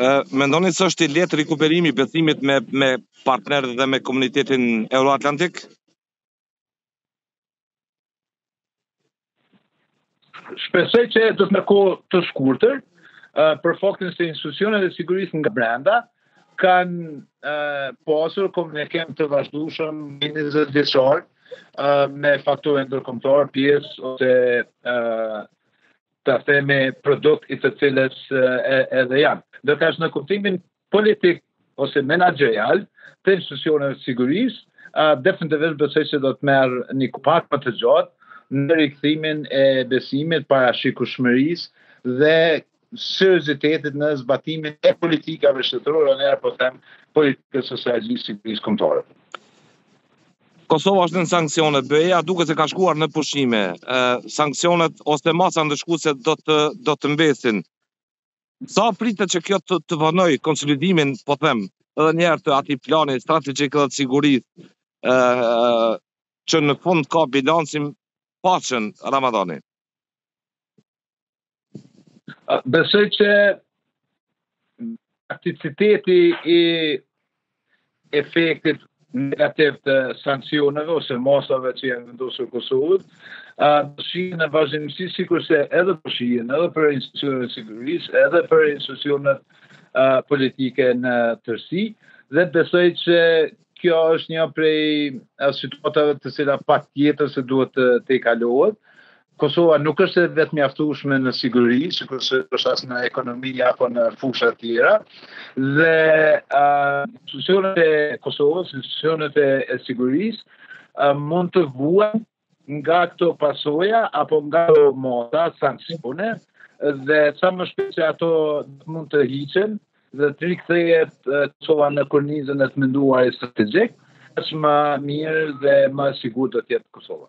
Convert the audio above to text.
Ë mendoni se është i lehtë rikuperimi i besimit me me partnerët dhe me komunitetin euroatlantik? Shpresoj që do të merr kohë të shkurtër, për faktin se institucionet e sigurisë nga brenda kanë pasur komunikim të vazhdueshëm mbi 20 vjeçar me faktorin ndërkombëtar pjesë ose ta themi produkt i të cilës edhe janë. Ndërkaq në kuptimin politik ose menaxherial të institucioneve të sigurisë, definitivisht besoj se do të merr një kohë pak më të gjatë në rikthimin e besimit parashikueshmërisë dhe seriozitetit në zbatimin e politikave shtetërore, në po them politikës së strategjisë së sigurisë kombëtare. Kosova është nën sanksione, BE-ja duket se ka shkuar në pushime. Sanksionet ose masat ndëshkuese do të do të mbesin. Sa pritet që kjo të, të vonojë konsolidimin, po them, edhe një herë të atij plani strategjik dhe të sigurisë ë që në fund ka bilancin paqen, Ramadani. Besoj që aktiviteti i efektit negativ të sanksioneve ose masave që janë vendosur Kosovës, do shihen në vazhdimësi sikurse edhe do shihen edhe për institucionet e sigurisë, edhe për institucionet politike në tërsi, dhe besoj që kjo është një prej situatave të cilat patjetër se duhet të tejkalohet, Kosova nuk është e vetëmjaftueshme në siguri, sikurse s'është as në ekonomi apo në fusha të tjera. Dhe uh, institucionet e Kosovës, institucionet e sigurisë uh, mund të vuajnë nga këto pasoja apo nga këto mota sanksione dhe sa më shpejt që ato mund të hiqen dhe të rikthehet Kosova në kornizën e të menduarit strategjik, aq më mirë dhe më e sigurt do të jetë Kosova.